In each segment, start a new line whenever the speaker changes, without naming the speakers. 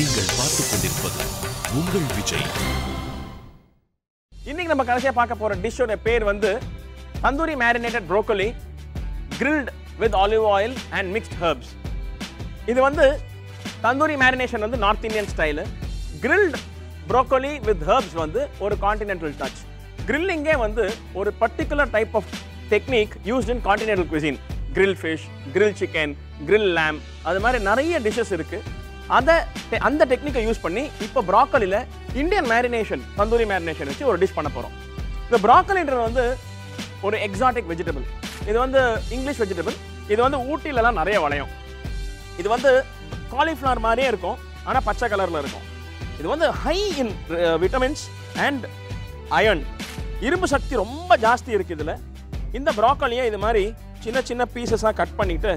நீங்கள் பார்த்துக் கொண்டிருப்பது உங்கள் விஜய்.
இன்னைக்கு நம்ம கடைசியா பார்க்க போற டிஷ்ஷோட பேர் வந்து tandoori marinated broccoli grilled with olive oil and mixed herbs இது வந்து தந்தூரி மேரினேஷன் வந்து north Indian style grilled broccoli with herbs வந்து ஒரு காண்டினென்டல் டச் கிரில்லிங்கே வந்து ஒரு particular type of technique used in continental cuisine grill fish grill chicken grill lamb அது மாதிரி நிறைய டிஷ்ஷஸ் இருக்குது அதை அந்த டெக்னிக்கை யூஸ் பண்ணி இப்போ ப்ராக்கலியில் இந்தியன் மேரினேஷன் தந்தூரி மேரினேஷன் வச்சு ஒரு டிஷ் பண்ண போகிறோம் இந்த ப்ராக்கலின்றது வந்து ஒரு எக்ஸாட்டிக் வெஜிடபிள் இது வந்து இங்கிலீஷ் வெஜிடபிள் இது வந்து ஊட்டிலலாம் நிறைய வளையும். இது வந்து காலிஃப்ளவர் மாதிரியே இருக்கும் ஆனால் பச்சை கலரில் இருக்கும். இது வந்து high in vitamins and iron இரும்பு சக்தி ரொம்ப ஜாஸ்தி இருக்குது இதில். இந்த ப்ராக்கலியை இது மாதிரி சின்ன சின்ன பீசஸாக கட் பண்ணிவிட்டு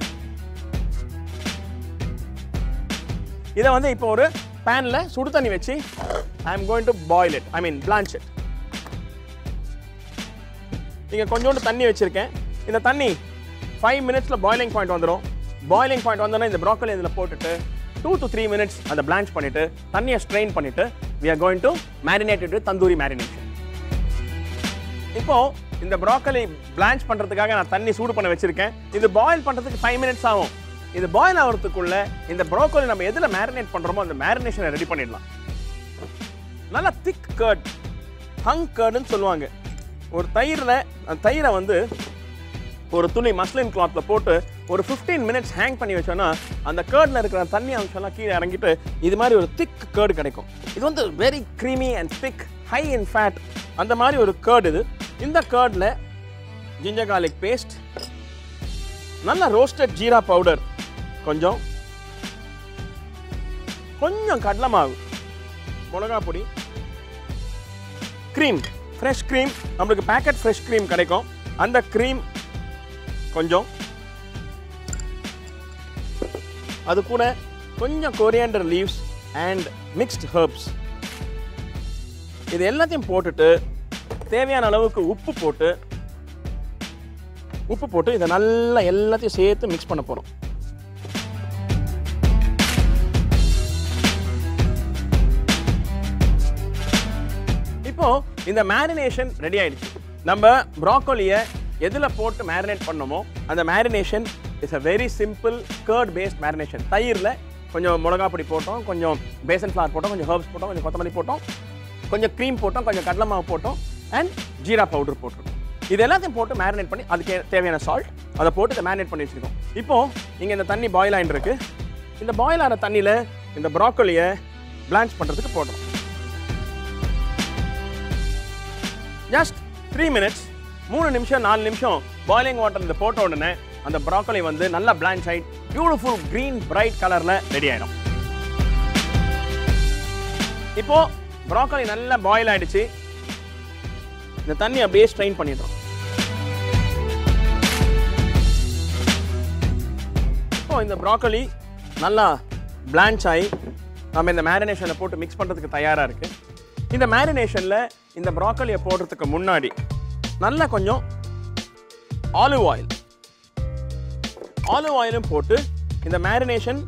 இதை வந்து இப்போ ஒரு பேனில் சுடு தண்ணி வச்சு I am going to boil it I mean blanch it நீங்கள் கொஞ்சோண்டு தண்ணி வச்சுருக்கேன். இந்த தண்ணி ஃபைவ் மினிட்ஸில் பாயிலிங் பாயிண்ட் வந்துடும் பாயிலிங் பாயிண்ட் வந்தோன்னா இந்த ப்ராக்கலி இதில் போட்டுட்டு டூ டு த்ரீ மினிட்ஸ் அதை பிளான்ச் பண்ணிவிட்டு தண்ணியை ஸ்ட்ரெயின் பண்ணிவிட்டு we are going to marinate it tandoori marination இப்போது இந்த ப்ராக்கலி பிளான்ச் பண்ணுறதுக்காக நான் தண்ணி சூடு பண்ண வச்சுருக்கேன். இது பாயில் பண்ணுறதுக்கு ஃபைவ் மினிட்ஸ் ஆகும். இது பாயில் ஆகிறதுக்குள்ள இந்த ப்ரோக்கோலி நம்ம எதில் மேரினேட் பண்ணுறோமோ அந்த மேரினேஷனை ரெடி பண்ணிடலாம். நல்லா திக் கர்ட் ஹங் கர்டுன்னு சொல்லுவாங்க. ஒரு தயிரில் அந்த தயிரை வந்து ஒரு துணி மஸ்லின் கிளாத்தில் போட்டு ஒரு 15 மினிட்ஸ் ஹேங் பண்ணி வச்சோன்னா அந்த கேர்டில் இருக்கிற தண்ணி அம்சம்லாம் கீழே இறங்கிட்டு இது மாதிரி ஒரு திக் கேர்டு கிடைக்கும். இது வந்து very creamy and thick high in fat அந்த மாதிரி ஒரு கேர்டு இது. இந்த கேர்டில் ஜிஞ்சர் கார்லிக் பேஸ்ட் நல்ல ரோஸ்டட் ஜீரா பவுடர் கொஞ்சம். கொஞ்சம் கடலை மாவு மிளகா பொடி க்ரீம் ஃப்ரெஷ் க்ரீம் நம்மளுக்கு பேக்கெட் ஃப்ரெஷ் க்ரீம் கிடைக்கும். அந்த க்ரீம் கொஞ்சம். அது கூட கொஞ்சம் coriander leaves and mixed herbs இது எல்லாத்தையும் போட்டுட்டு தேவையான அளவுக்கு உப்பு போட்டு உப்பு போட்டு இதை நல்லா எல்லாத்தையும் சேர்த்து மிக்ஸ் பண்ண போகிறோம் இந்த மேரினேஷன் ரெடி ஆயிடுச்சு. நம்ம ப்ராக்கோலியை எதில் போட்டு மேரினேட் பண்ணோமோ அந்த marination is a very simple curd paste marination தயிரில் கொஞ்சம் மிளகா பொடி போட்டோம் கொஞ்சம் பேசன் ஃப்ளார் போட்டோம் கொஞ்சம் ஹர்ப்ஸ் போட்டோம் கொஞ்சம் கொத்தமல்லி போட்டோம் கொஞ்சம் க்ரீம் போட்டோம் கொஞ்சம் கடலை மாவு போட்டோம் அண்ட் ஜீரா பவுடர் போட்டிருக்கோம். இது எல்லாத்தையும் போட்டு மேரினேட் பண்ணி அதுக்கு தேவையான சால்ட் அதை போட்டு இதை மேரினேட் பண்ணி வச்சுருக்கோம். இப்போது இங்கே இந்த தண்ணி பாயில் ஆகிட்டு இந்த பாயில் ஆன தண்ணியில் இந்த ப்ராக்கோலியை பிளான்ச் பண்ணுறதுக்கு போடுறோம். ஜஸ்ட் த்ரீ மினிட்ஸ் மூணு நிமிஷம் நாலு நிமிஷம் பாயிலிங் வாட்டர் இந்த போட்ட உடனே அந்த ப்ராக்கோலி வந்து நல்லா பிளான்ச் ஆகி பியூட்டிஃபுல் க்ரீன் பிரைட் கலரில் ரெடி ஆகிடும் இப்போ ப்ராக்கோலி நல்லா பாயில் ஆகிடுச்சு இந்த தண்ணி அப்படியே ஸ்ட்ரெயின் பண்ணிடுறோம். இப்போ இந்த ப்ராக்கோலி நல்லா பிளான்ச் ஆகி நம்ம இந்த மேரினேஷனில் போட்டு மிக்ஸ் பண்ணுறதுக்கு தயாராக இருக்குது இந்த மேரினேஷனில் இந்த ப்ராக்கலியை போடுறதுக்கு முன்னாடி நல்லா கொஞ்சம் ஆலிவ் ஆயில் ஆலிவ் ஆயிலும் போட்டு இந்த மேரினேஷன்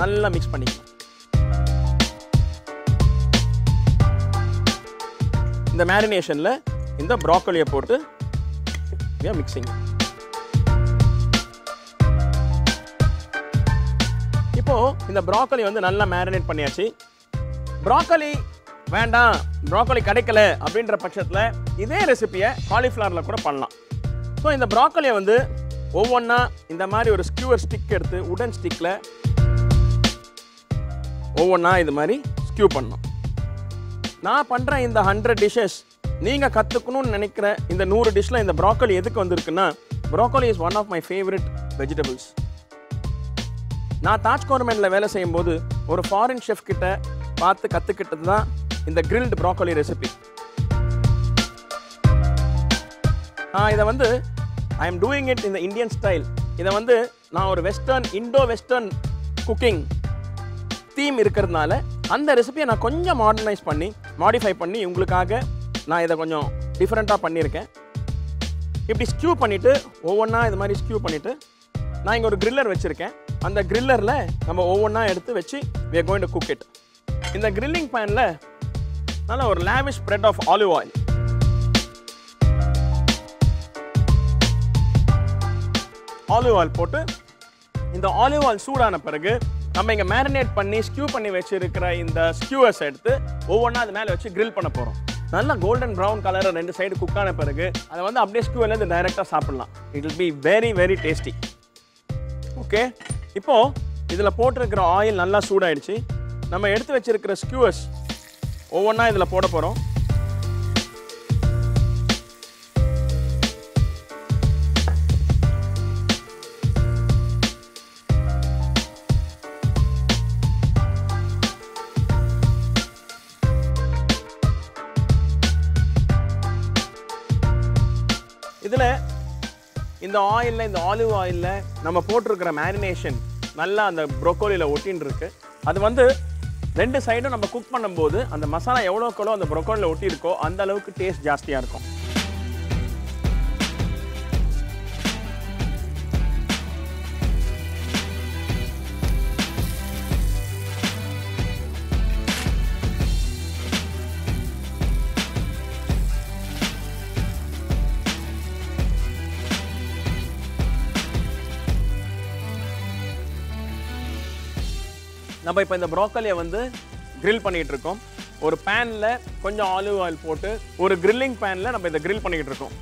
நல்லா மிக்ஸ் பண்ணிக்கணும். இந்த மேரினேஷனில் இந்த ப்ராக்கலியை போட்டு மிக்சிங் இப்போ இந்த ப்ராக்கலி வந்து நல்லா மேரினேட் பண்ணியாச்சு. ப்ராக்கலி வேண்டாம் ப்ராக்கோலி கிடைக்கல அப்படின்ற பட்சத்தில் இதே ரெசிபியை காலிஃப்ளவரில் கூட பண்ணலாம். ஸோ இந்த ப்ராக்கோலியை வந்து ஒவ்வொன்றா இந்த மாதிரி ஒரு ஸ்கியூவர் ஸ்டிக் எடுத்து உடன் ஸ்டிக்கில் ஒவ்வொன்றா இது மாதிரி ஸ்கியூ பண்ணணும். நான் பண்ணுற இந்த ஹண்ட்ரட் டிஷ்ஷஸ் நீங்கள் கற்றுக்கணும்னு நினைக்கிற இந்த நூறு டிஷ்ஷில் இந்த ப்ராக்கோலி எதுக்கு வந்திருக்குன்னா broccoli is one of my favourite vegetables நான் தாஜ் கவர்மெண்ட்டில் வேலை செய்யும்போது ஒரு ஃபாரின் ஷெஃப் கிட்ட பார்த்து கற்றுக்கிட்டது தான் இந்த கிரில்டு ப்ராக்கோலி ரெசிபி நான் இதை வந்து ஐ எம் டூயிங் இட் இந்த இந்தியன் ஸ்டைல் இதை வந்து நான் ஒரு western Indo western cooking theme இருக்கிறதுனால அந்த ரெசிபியை நான் கொஞ்சம் மாடர்னைஸ் பண்ணி மாடிஃபை பண்ணி உங்களுக்காக நான் இதை கொஞ்சம் டிஃப்ரெண்ட்டாக பண்ணியிருக்கேன். இப்படி ஸ்கியூ பண்ணிவிட்டு ஒவ்வொன்றா இது மாதிரி ஸ்க்யூ பண்ணிவிட்டு நான் இங்கே ஒரு கிரில்லர் வச்சுருக்கேன். அந்த கிரில்லரில் நம்ம ஒவ்வொன்றா எடுத்து வச்சு we going to cook it இந்த கிரில்லிங் பேனில் நல்ல ஒரு lavish spread of olive oil olive oil போட்டு இந்த ஆலிவ் ஆயில் சூடான பிறகு நம்ம இங்கே மேரினேட் பண்ணி ஸ்கியூ பண்ணி வச்சுருக்கிற இந்த ஸ்கியூவர்ஸ் எடுத்து ஒவ்வொன்றா அது மேலே வச்சு கிரில் பண்ண போகிறோம் நல்லா கோல்டன் ப்ரௌன் கலர் ரெண்டு சைடு குக் ஆன பிறகு அதை வந்து அப்படியே ஸ்கியூவர்லேருந்து டைரெக்டாக சாப்பிடலாம். It will be very very tasty okay இப்போது இதில் போட்டிருக்கிற ஆயில் நல்லா சூடாயிடுச்சு. நம்ம எடுத்து வச்சிருக்கிற ஸ்கியூவர்ஸ் ஒவ்வொன்றா இதில் போட போகிறோம் இதில் இந்த ஆயிலில் இந்த ஆலிவ் ஆயிலில் நம்ம போட்டிருக்கிற மேரினேஷன் நல்லா அந்த ப்ரொக்கோலியில் ஒட்டின்னு இருக்கு அது வந்து ரெண்டு சைடும் நம்ம குக் பண்ணும்போது அந்த மசாலா எவ்வளோக்கெவ்வளோ அந்த ப்ரொக்கோனில் ஒட்டி இருக்கோ அந்த அளவுக்கு டேஸ்ட் ஜாஸ்தியாக இருக்கும். நம்ம இப்போ இந்த ப்ரோக்கலியை வந்து கிரில் பண்ணிகிட்டு இருக்கோம் ஒரு பேனில் கொஞ்சம் ஆலிவ் ஆயில் போட்டு ஒரு கிரில்லிங் பேனில் நம்ம இதை கிரில் பண்ணிக்கிட்டு இருக்கோம்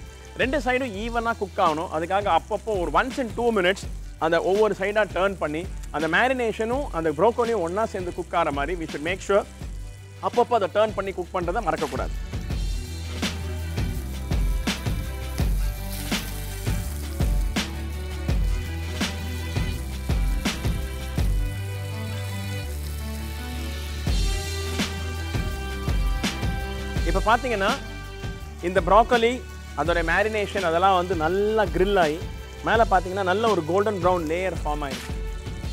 ரெண்டு சைடும் ஈவனாக குக் ஆகணும். அதுக்காக அப்பப்போ ஒரு ஒன்ஸ் இன் டூ மினிட்ஸ் அந்த ஒவ்வொரு சைடாக டேர்ன் பண்ணி அந்த மேரினேஷனும் அந்த ப்ரோக்கோலியும் ஒன்றா சேர்ந்து குக் ஆகிற மாதிரி வி ஷுட் மேக் ஷுர் அப்பப்போ அதை டேர்ன் பண்ணி குக் பண்ணுறதை மறக்கக்கூடாது. இப்போ பார்த்தீங்கன்னா இந்த ப்ராக்கலி அதோட மேரினேஷன் அதெல்லாம் வந்து நல்லா grill ஆகி மேலே பார்த்தீங்கன்னா நல்ல ஒரு கோல்டன் ப்ரௌன் லேயர் ஃபார்ம் ஆகிடுச்சு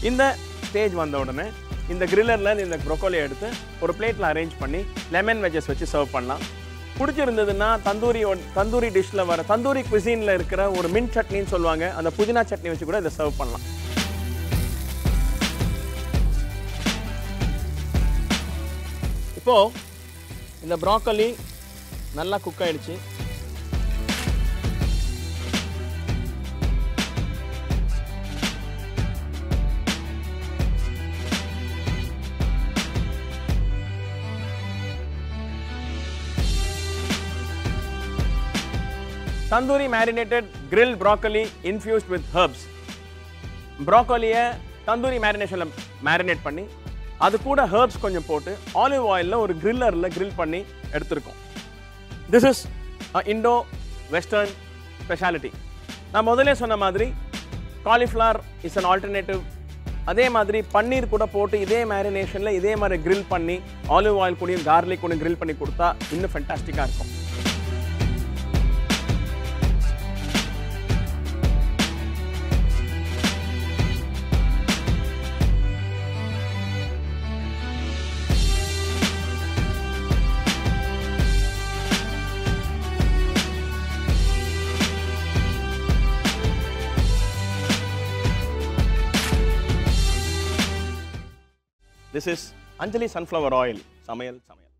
இந்த ஸ்டேஜ் வந்த உடனே இந்த கிரில்லரில் இந்த ப்ரொக்கோலி எடுத்து ஒரு பிளேட்டில் அரேஞ்ச் பண்ணி லெமன் வெஜஸ் வச்சு சர்வ் பண்ணலாம். பிடிச்சிருந்ததுன்னா தந்தூரி தந்தூரி டிஷ்ஷில் வர தந்தூரி குசினில் இருக்கிற ஒரு மின் சட்னின்னு சொல்லுவாங்க அந்த புதினா சட்னி வச்சு கூட இதை சர்வ் பண்ணலாம். இப்போது இந்த ப்ராக்கோலி நல்லா குக் ஆயிடுச்சு. Tandoori marinated grill broccoli infused with herbs ப்ராக்கோலியை tandoori மேரினேஷனில் மேரினேட் பண்ணி அது கூட ஹெர்ப்ஸ் கொஞ்சம் போட்டு ஆலிவ் ஆயிலில் ஒரு கிரில்லரில் கிரில் பண்ணி எடுத்திருக்கோம். This is Indo western speciality நான் முதலே சொன்ன மாதிரி காலிஃப்ளவர் இஸ் அன் ஆல்டர்னேட்டிவ் அதே மாதிரி பன்னீர் கூட போட்டு இதே மேரினேஷனில் இதே மாதிரி கிரில் பண்ணி ஆலிவ் ஆயில் கூடயும் கார்லிக் கூட கிரில் பண்ணி கொடுத்தா இன்னும் ஃபென்டாஸ்டிக்காக இருக்கும். This is Anjali sunflower oil சமையல் சமையல்.